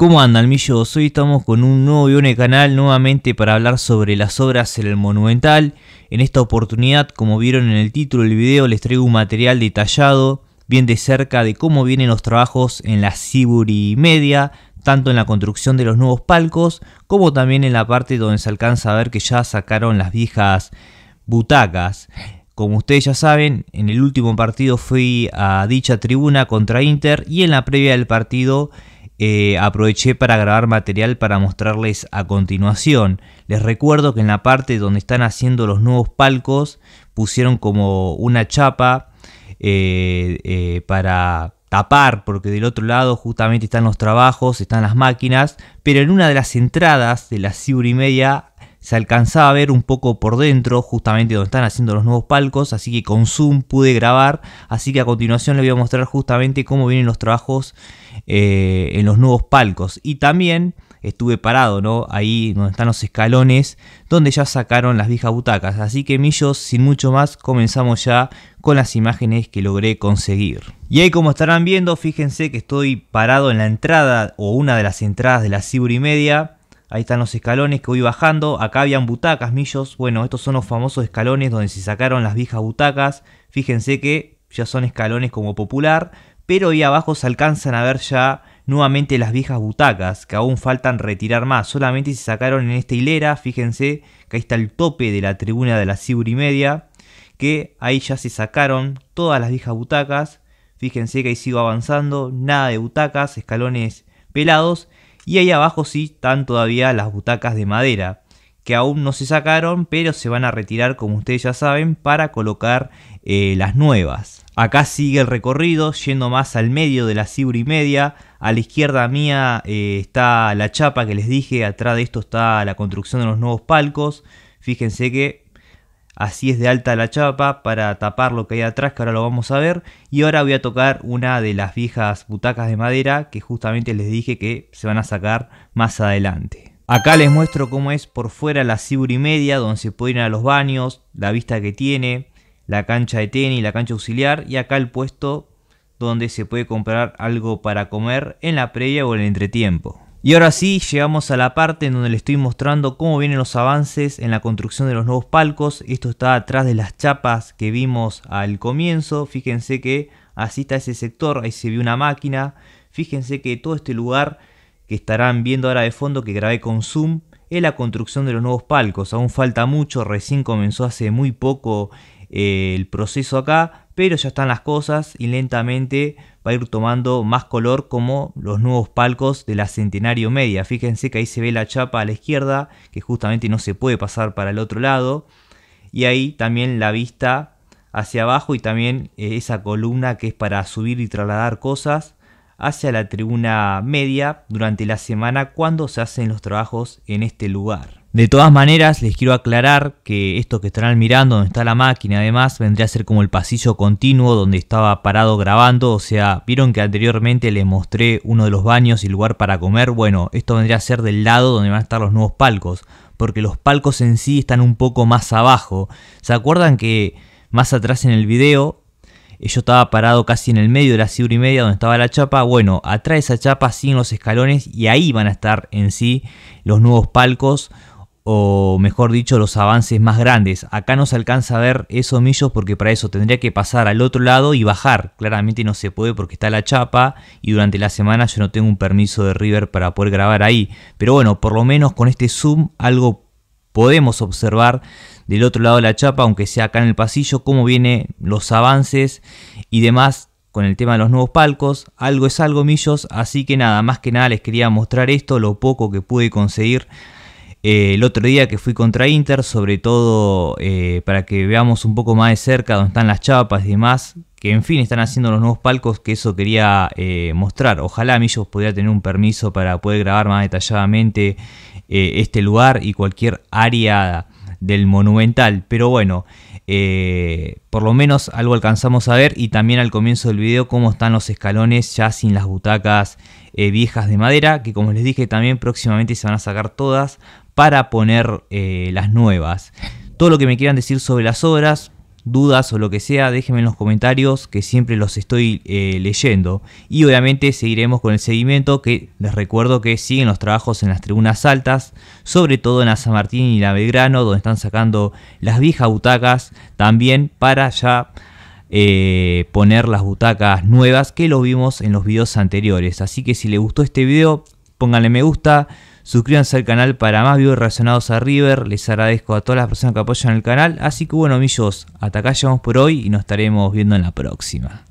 ¿Cómo andan, millos? Hoy estamos con un nuevo video en el canal nuevamente para hablar sobre las obras en el Monumental. En esta oportunidad, como vieron en el título del video, les traigo un material detallado, bien de cerca de cómo vienen los trabajos en la Siburi Media, tanto en la construcción de los nuevos palcos, como también en la parte donde se alcanza a ver que ya sacaron las viejas butacas. Como ustedes ya saben, en el último partido fui a dicha tribuna contra Inter y en la previa del partido eh, aproveché para grabar material para mostrarles a continuación. Les recuerdo que en la parte donde están haciendo los nuevos palcos pusieron como una chapa eh, eh, para tapar porque del otro lado justamente están los trabajos, están las máquinas, pero en una de las entradas de la Siburi Media se alcanzaba a ver un poco por dentro, justamente donde están haciendo los nuevos palcos, así que con zoom pude grabar, así que a continuación les voy a mostrar justamente cómo vienen los trabajos eh, en los nuevos palcos. Y también estuve parado, ¿no? Ahí donde están los escalones, donde ya sacaron las viejas butacas. Así que millos, sin mucho más, comenzamos ya con las imágenes que logré conseguir. Y ahí como estarán viendo, fíjense que estoy parado en la entrada o una de las entradas de la Ciburi Media. Ahí están los escalones que voy bajando. Acá habían butacas, millos. Bueno, estos son los famosos escalones donde se sacaron las viejas butacas. Fíjense que ya son escalones como popular. Pero ahí abajo se alcanzan a ver ya nuevamente las viejas butacas, que aún faltan retirar más. Solamente se sacaron en esta hilera. Fíjense que ahí está el tope de la tribuna de la Ciburi Media. Que ahí ya se sacaron todas las viejas butacas. Fíjense que ahí sigo avanzando. Nada de butacas, escalones pelados. Y ahí abajo sí están todavía las butacas de madera, que aún no se sacaron, pero se van a retirar, como ustedes ya saben, para colocar eh, las nuevas. Acá sigue el recorrido, yendo más al medio de la Cibri Media. A la izquierda mía eh, está la chapa que les dije, atrás de esto está la construcción de los nuevos palcos. Fíjense que Así es de alta la chapa para tapar lo que hay atrás, que ahora lo vamos a ver. Y ahora voy a tocar una de las viejas butacas de madera que justamente les dije que se van a sacar más adelante. Acá les muestro cómo es por fuera la Ciburi Media, donde se pueden ir a los baños, la vista que tiene, la cancha de tenis, la cancha auxiliar y acá el puesto donde se puede comprar algo para comer en la previa o en el entretiempo. Y ahora sí, llegamos a la parte en donde les estoy mostrando cómo vienen los avances en la construcción de los nuevos palcos. Esto está atrás de las chapas que vimos al comienzo. Fíjense que así está ese sector, ahí se ve una máquina. Fíjense que todo este lugar que estarán viendo ahora de fondo que grabé con zoom es la construcción de los nuevos palcos. Aún falta mucho, recién comenzó hace muy poco eh, el proceso acá, pero ya están las cosas y lentamente va a ir tomando más color como los nuevos palcos de la Centenario Media. Fíjense que ahí se ve la chapa a la izquierda, que justamente no se puede pasar para el otro lado. Y ahí también la vista hacia abajo y también eh, esa columna que es para subir y trasladar cosas hacia la tribuna media durante la semana cuando se hacen los trabajos en este lugar. De todas maneras, les quiero aclarar que esto que estarán mirando, donde está la máquina, además, vendría a ser como el pasillo continuo donde estaba parado grabando. O sea, vieron que anteriormente les mostré uno de los baños y lugar para comer. Bueno, esto vendría a ser del lado donde van a estar los nuevos palcos, porque los palcos en sí están un poco más abajo. ¿Se acuerdan que más atrás en el video yo estaba parado casi en el medio de la cibra y media donde estaba la chapa. Bueno, atrás de esa chapa siguen los escalones y ahí van a estar en sí los nuevos palcos o mejor dicho los avances más grandes. Acá no se alcanza a ver esos millos porque para eso tendría que pasar al otro lado y bajar. Claramente no se puede porque está la chapa y durante la semana yo no tengo un permiso de River para poder grabar ahí. Pero bueno, por lo menos con este zoom algo podemos observar del otro lado de la chapa, aunque sea acá en el pasillo, cómo vienen los avances y demás con el tema de los nuevos palcos. Algo es algo, millos. Así que nada, más que nada les quería mostrar esto, lo poco que pude conseguir eh, el otro día que fui contra Inter, sobre todo eh, para que veamos un poco más de cerca donde están las chapas y demás, que en fin están haciendo los nuevos palcos, que eso quería eh, mostrar. Ojalá Millos pudiera tener un permiso para poder grabar más detalladamente este lugar y cualquier área del monumental, pero bueno, por lo menos algo alcanzamos a ver y también al comienzo del video cómo están los escalones ya sin las butacas viejas de madera, que como les dije también próximamente se van a sacar todas para poner eh, las nuevas. Todo lo que me quieran decir sobre las obras, dudas o lo que sea, déjenme en los comentarios que siempre los estoy eh, leyendo. Y obviamente seguiremos con el seguimiento que les recuerdo que siguen los trabajos en las tribunas altas, sobre todo en la San Martín y la Belgrano, donde están sacando las viejas butacas también para ya eh, poner las butacas nuevas que lo vimos en los videos anteriores. Así que si les gustó este video, pónganle me gusta. Suscríbanse al canal para más videos relacionados a River. Les agradezco a todas las personas que apoyan el canal. Así que bueno, amigos, hasta acá llegamos por hoy y nos estaremos viendo en la próxima.